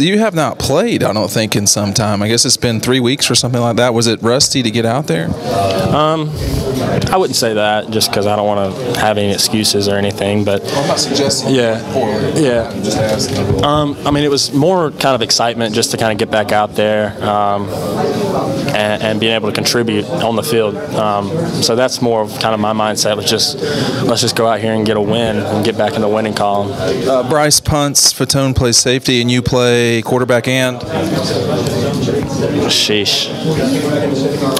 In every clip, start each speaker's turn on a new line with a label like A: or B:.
A: You have not played, I don't think, in some time. I guess it's been three weeks or something like that. Was it rusty to get out there?
B: Um, I wouldn't say that just because I don't want to have any excuses or anything. But
A: I'm not suggesting.
B: Yeah, yeah.
A: I'm just asking.
B: Um, I mean, it was more kind of excitement just to kind of get back out there um, and, and being able to contribute on the field. Um, so that's more of kind of my mindset was just let's just go out here and get a win and get back in the winning column.
A: Uh, Brice punts, Faton plays safety, and you play quarterback and.
B: Sheesh.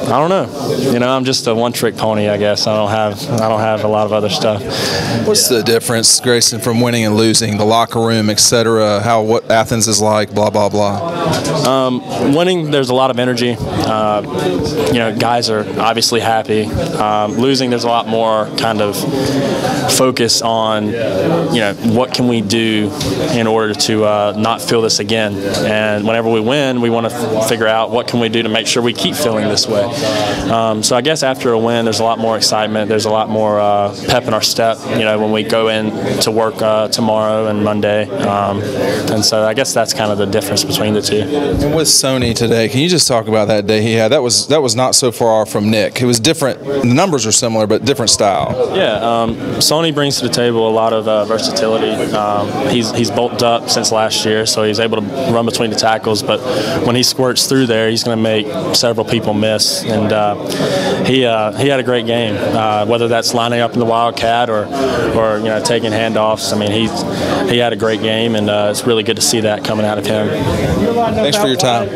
B: I don't know. You know, I'm just a one-trick pony, I guess. I don't have I don't have a lot of other stuff.
A: What's the difference, Greyson, from winning and losing? The locker room, etc. How what Athens is like, blah blah blah.
B: Winning, there's a lot of energy. Uh, you know, guys are obviously happy. Um, losing, there's a lot more kind of focus on, you know, what can we do in order to uh, not feel this again. And whenever we win, we want to figure out what can we do to make sure we keep feeling this way. Um, so I guess after a win, there's a lot more excitement. There's a lot more uh, pep in our step. You know, when we go in to work uh, tomorrow and Monday. Um, and so I guess that's kind of the difference between the two.
A: And with Sony today, can you just talk about that day he had? That was that was not so far from Nick. It was different. The numbers are similar, but different style.
B: Yeah, um, Sony brings to the table a lot of uh, versatility. Um, he's he's bulked up since last year, so he's able to run between the tackles. But when he squirts through there, he's going to make several people miss. And uh, he uh, he had a great game, uh, whether that's lining up in the wildcat or or you know taking handoffs. I mean, he he had a great game, and uh, it's really good to see that coming out of him.
A: Thanks for your time.